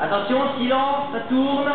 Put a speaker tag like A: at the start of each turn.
A: Attention, silence, ça tourne.